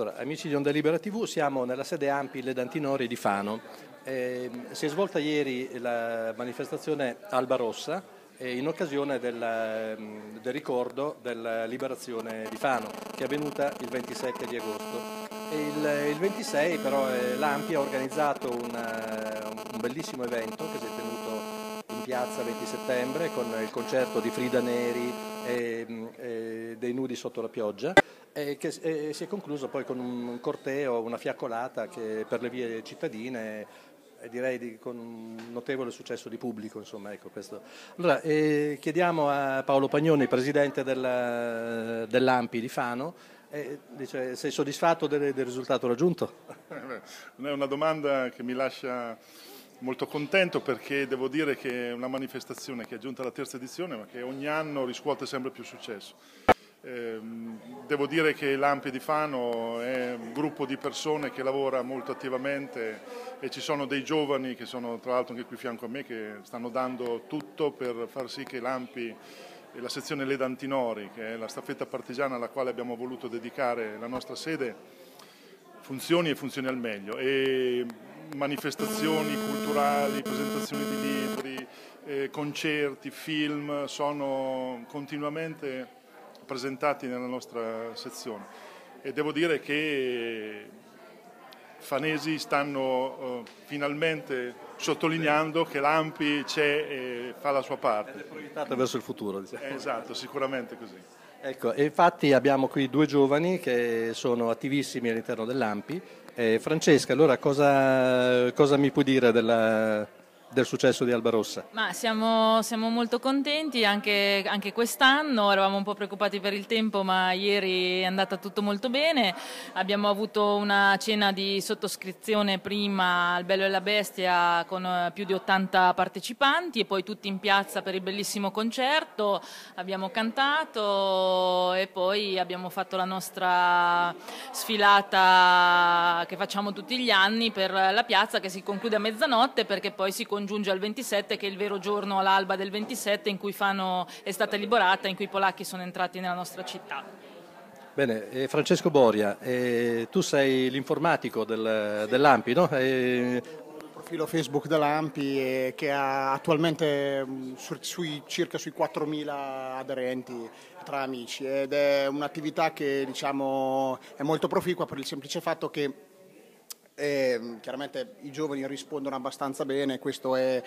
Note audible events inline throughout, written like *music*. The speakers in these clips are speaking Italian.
Allora, amici di Onda Libera TV, siamo nella sede Ampi Ledantinori di Fano. Eh, si è svolta ieri la manifestazione Alba Rossa eh, in occasione del, ehm, del, ricordo della liberazione di Fano, che è avvenuta il 27 di agosto. Il, il, 26 però eh, l'Ampi ha organizzato una, un bellissimo evento che si è tenuto in piazza 20 settembre con il concerto di Frida Neri e, e dei nudi sotto la pioggia e che e si è concluso poi con un corteo, una fiaccolata che per le vie cittadine direi di, con un notevole successo di pubblico. Insomma, ecco allora, eh, chiediamo a Paolo Pagnoni, presidente del, dell'AMPI di Fano, eh, dice, sei soddisfatto del, del risultato raggiunto? *laughs* È una domanda che mi lascia molto contento perché devo dire che è una manifestazione che è giunta alla terza edizione ma che ogni anno riscuote sempre più successo. Eh, devo dire che l'Ampi di Fano è un gruppo di persone che lavora molto attivamente e ci sono dei giovani che sono tra l'altro anche qui fianco a me che stanno dando tutto per far sì che l'Ampi e la sezione Ledantinori, che è la staffetta partigiana alla quale abbiamo voluto dedicare la nostra sede, funzioni e funzioni al meglio. E manifestazioni culturali, presentazioni di libri, eh, concerti, film sono continuamente presentati nella nostra sezione e devo dire che fanesi stanno uh, finalmente sottolineando che l'Ampi c'è e fa la sua parte. È proiettata verso il futuro. Diciamo. Esatto, sicuramente così. Ecco, infatti abbiamo qui due giovani che sono attivissimi all'interno dell'Ampi. Eh, Francesca, allora cosa, cosa mi puoi dire della, del successo di Alba Rossa? Ma siamo, siamo molto contenti anche, anche, quest'anno, eravamo un po' preoccupati per il tempo ma ieri è andata tutto molto bene, abbiamo avuto una cena di sottoscrizione prima al Bello e la Bestia con eh, più di 80 partecipanti e poi tutti in piazza per il bellissimo concerto, abbiamo cantato e poi abbiamo fatto la nostra sfilata che facciamo tutti gli anni per la piazza che si conclude a mezzanotte perché poi si congiunge al 27 che è il vero giorno all'alba del 27 in cui Fano è stata liberata, in cui i polacchi sono entrati nella nostra città. Bene, eh, Francesco Boria, eh, tu sei l'informatico del, dell'AMPI, no? Eh, profilo Facebook dell'Ampi che ha attualmente mm, su, sui, circa sui 4.000 aderenti tra amici ed è un'attività che diciamo, è molto proficua per il semplice fatto che e, chiaramente i giovani rispondono abbastanza bene, questo è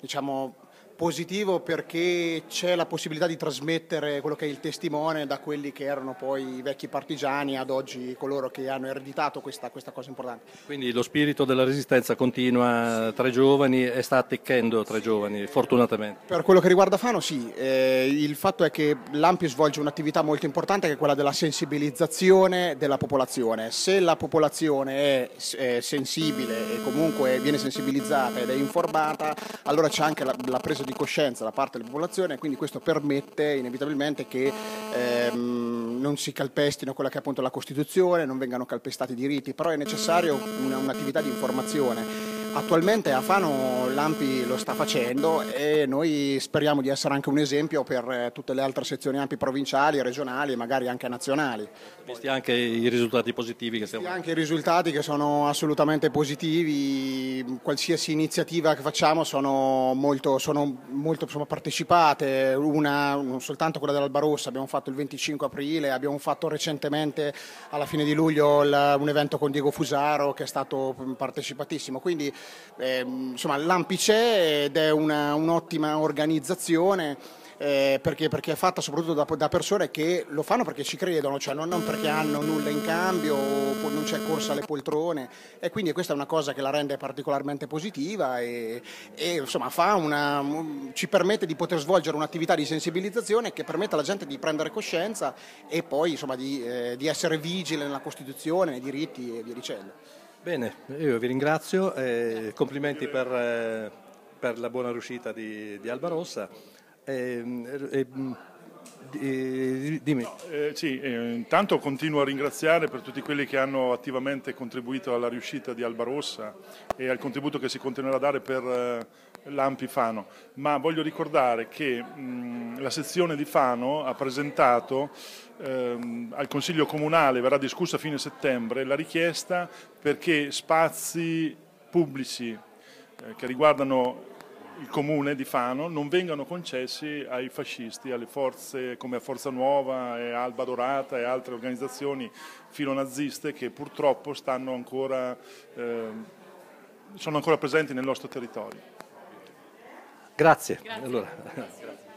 diciamo, positivo perché c'è la possibilità di trasmettere quello che è il testimone da quelli che erano poi i vecchi partigiani ad oggi coloro che hanno ereditato questa, questa cosa importante. Quindi lo spirito della resistenza continua tra i giovani e sta attecchendo tra i giovani, fortunatamente. Per quello che riguarda Fano sì, eh, il fatto è che l'Ampi svolge un'attività molto importante che è quella della sensibilizzazione della popolazione. Se la popolazione è, è sensibile e comunque viene sensibilizzata ed è informata, allora c'è anche la, la presa di coscienza da parte della popolazione e quindi questo permette inevitabilmente che ehm, non si calpestino quella che è appunto la Costituzione, non vengano calpestati i diritti, però è necessario un'attività di informazione Attualmente a Fano l'Ampi lo sta facendo e noi speriamo di essere anche un esempio per eh, tutte le altre sezioni Ampi provinciali, regionali e magari anche nazionali. Visti anche i risultati positivi che stiamo Visti anche i risultati che sono assolutamente positivi, qualsiasi iniziativa che facciamo sono molto, sono molto insomma, partecipate, una non soltanto quella dell'Alba Rossa, abbiamo fatto il 25 aprile, abbiamo fatto recentemente alla fine di luglio un evento con Diego Fusaro che è stato partecipatissimo, quindi eh, insomma, l'AMPI c'è ed è una, un'ottima organizzazione. Eh, perché, perché, è fatta soprattutto da, da, persone che lo fanno perché ci credono, cioè non, non, perché hanno nulla in cambio o non c'è corsa alle poltrone e quindi questa è una cosa che la rende particolarmente positiva e, e insomma una, ci permette di poter svolgere un'attività di sensibilizzazione che permette alla gente di prendere coscienza e poi insomma, di, eh, di essere vigile nella Costituzione, nei diritti e via dicendo. Bene, io vi ringrazio, eh, complimenti per, eh, per, la buona riuscita di, di Alba Rossa. Eh, dimmi. No, eh, sì, eh, intanto continuo a ringraziare per tutti quelli che hanno attivamente contribuito alla riuscita di Alba Rossa e al contributo che si continuerà a dare per l'Ampi Fano, ma voglio ricordare che mh, la sezione di Fano ha presentato ehm, al Consiglio Comunale, verrà discussa a fine settembre, la richiesta perché spazi pubblici eh, che riguardano il comune di Fano non vengano concessi ai fascisti, alle forze come a Forza Nuova e Alba Dorata e altre organizzazioni filonaziste che purtroppo ancora, eh, sono ancora presenti nel nostro territorio. Grazie. Grazie. Allora, grazie.